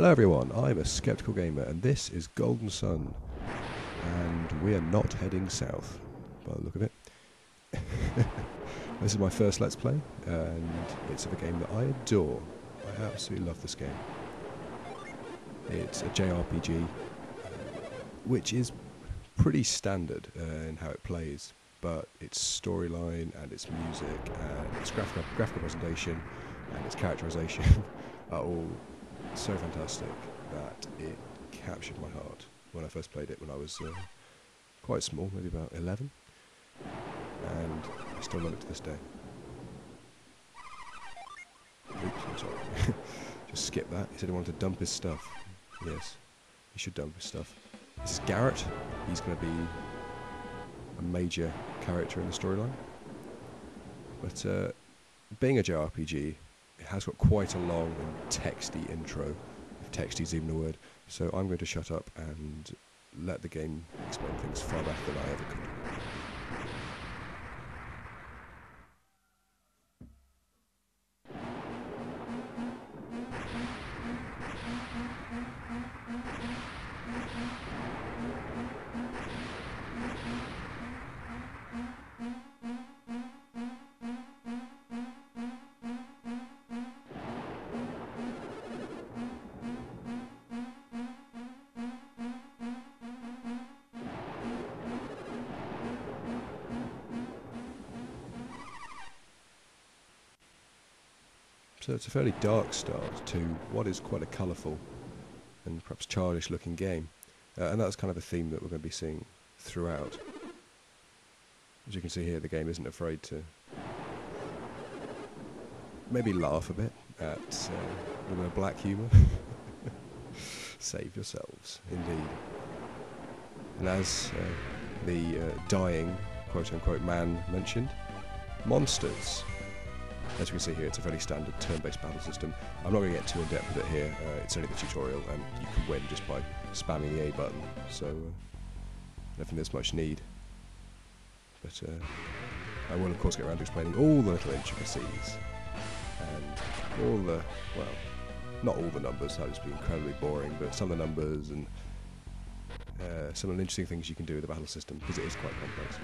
Hello everyone, I'm a Skeptical Gamer and this is Golden Sun and we are not heading south by the look of it. this is my first Let's Play and it's of a game that I adore. I absolutely love this game. It's a JRPG which is pretty standard uh, in how it plays but its storyline and its music and its graphical, graphical presentation and its characterization are all so fantastic that it captured my heart when I first played it when I was uh, quite small, maybe about 11, and I still love it to this day. Oops, I'm sorry. Just skip that. He said he wanted to dump his stuff. Yes, he should dump his stuff. This is Garet. He's going to be a major character in the storyline. But uh, being a JRPG, it has got quite a long and texty intro, if texty is even a word. So I'm going to shut up and let the game explain things far better than I ever could. So it's a fairly dark start to what is quite a colourful and perhaps childish looking game. Uh, and that's kind of a theme that we're going to be seeing throughout. As you can see here, the game isn't afraid to maybe laugh a bit at uh, a black humour. Save yourselves, indeed. And as uh, the uh, dying quote unquote man mentioned, monsters as you can see here, it's a fairly standard turn-based battle system. I'm not going to get too in-depth with it here. Uh, it's only the tutorial, and you can win just by spamming the A button. So, uh, I don't think there's much need. But uh, I will, of course, get around to explaining all the little intricacies and all the, well, not all the numbers. That would just be incredibly boring. But some of the numbers and uh, some of the interesting things you can do with the battle system because it is quite complex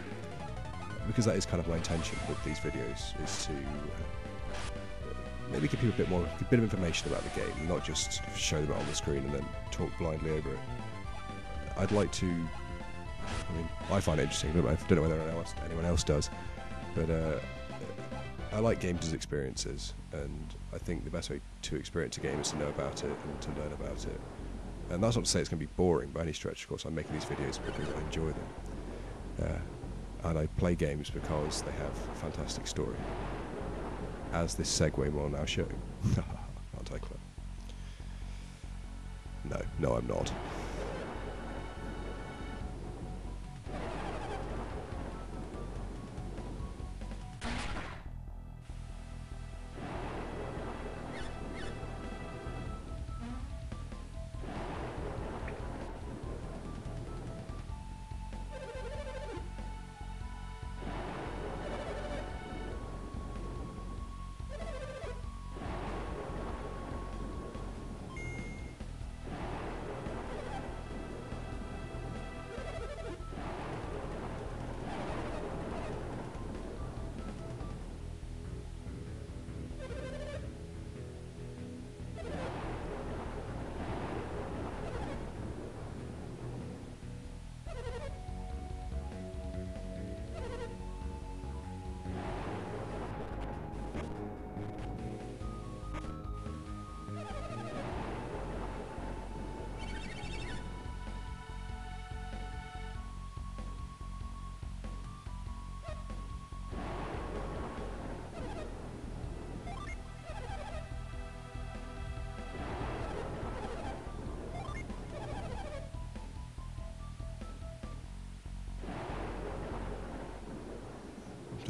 because that is kind of my intention with these videos is to uh, maybe give people a bit more, a bit of information about the game, not just show them it on the screen and then talk blindly over it. I'd like to. I mean, I find it interesting. I don't know whether anyone else, anyone else does, but uh, I like games as experiences, and I think the best way to experience a game is to know about it and to learn about it. And that's not to say it's going to be boring by any stretch. Of course, I'm making these videos because I enjoy them. Uh, and I play games because they have a fantastic story. As this segue will now show. Aren't I clever? No, no I'm not.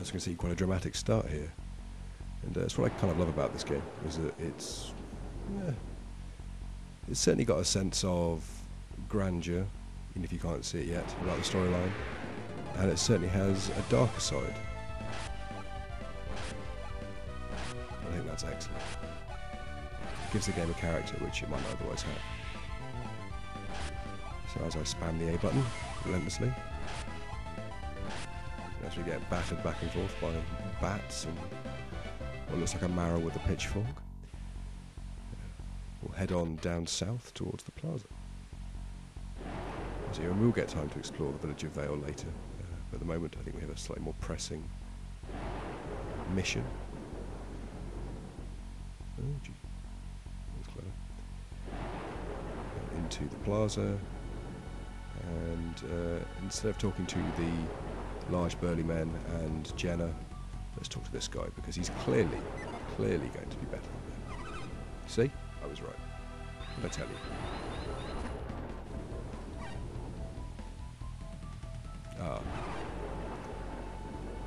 As you can see, quite a dramatic start here. And uh, that's what I kind of love about this game, is that it's, yeah, it's certainly got a sense of grandeur, even if you can't see it yet, about the storyline. And it certainly has a darker side. I think that's excellent. It gives the game a character which it might not otherwise have. So as I spam the A button relentlessly, as we get battered back and forth by bats and what looks like a marrow with a pitchfork, we'll head on down south towards the plaza. So we will get time to explore the village of Vale later, uh, but at the moment I think we have a slightly more pressing mission. Oh, gee. That's clever. Uh, into the plaza, and uh, instead of talking to the large burly men and Jenna, let's talk to this guy because he's clearly, clearly going to be better than them. See? I was right. I tell you? Ah.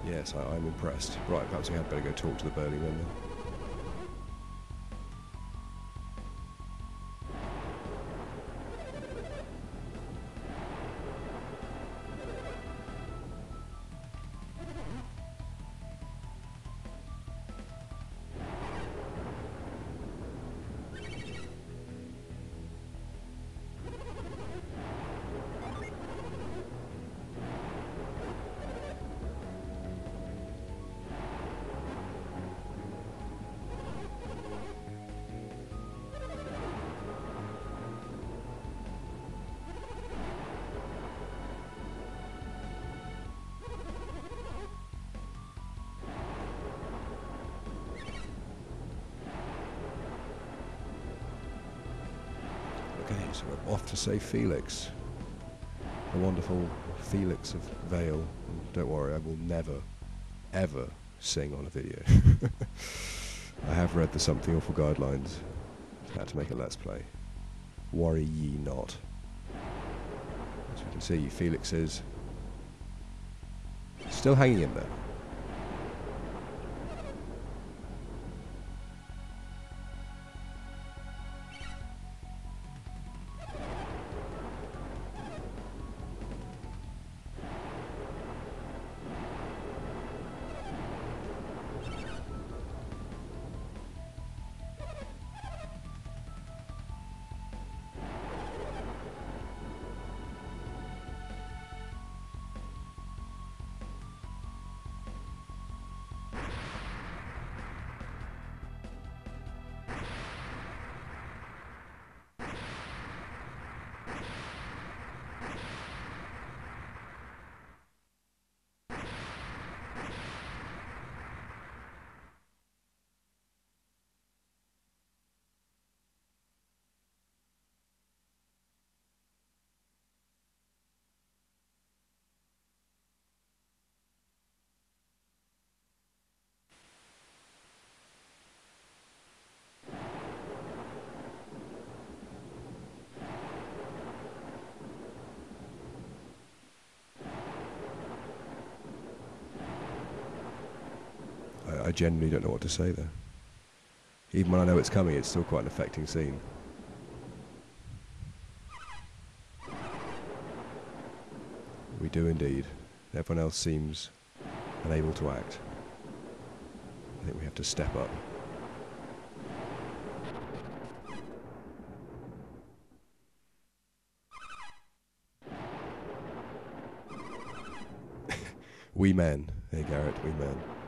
Yes, I, I'm impressed. Right, perhaps we had better go talk to the burly men then. So we're off to save Felix. The wonderful Felix of Vale. And don't worry, I will never, ever sing on a video. I have read the Something Awful guidelines. Had to make a Let's Play. Worry ye not. As we can see, Felix is still hanging in there. Genuinely don't know what to say there. Even when I know it's coming, it's still quite an affecting scene. We do indeed. Everyone else seems unable to act. I think we have to step up. we men. Hey Garet, we men.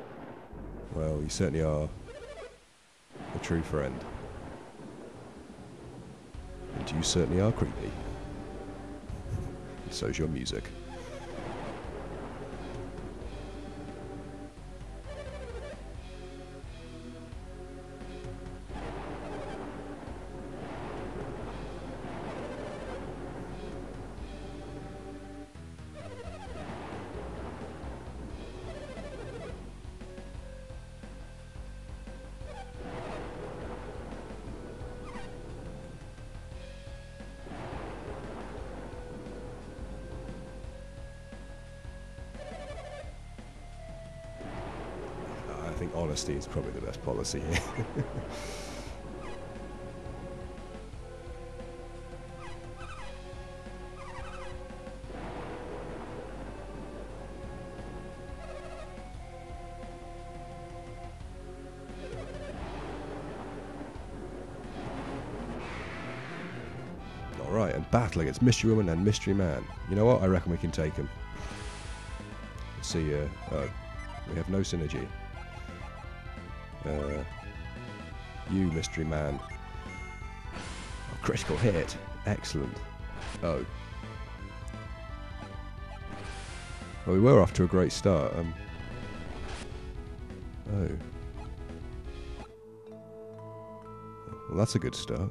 Well, you certainly are a true friend. And you certainly are creepy. So's your music. Think honesty is probably the best policy here. Right, and battle against Mystery Woman and Mystery Man. You know what? I reckon we can take them. Let's see, uh, oh, we have no synergy. Uh, you, Mystery Man. Oh, critical hit. Excellent. Oh. Well, we were off to a great start. Um, oh. Well, that's a good start.